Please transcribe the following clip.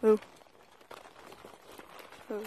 Who? Who?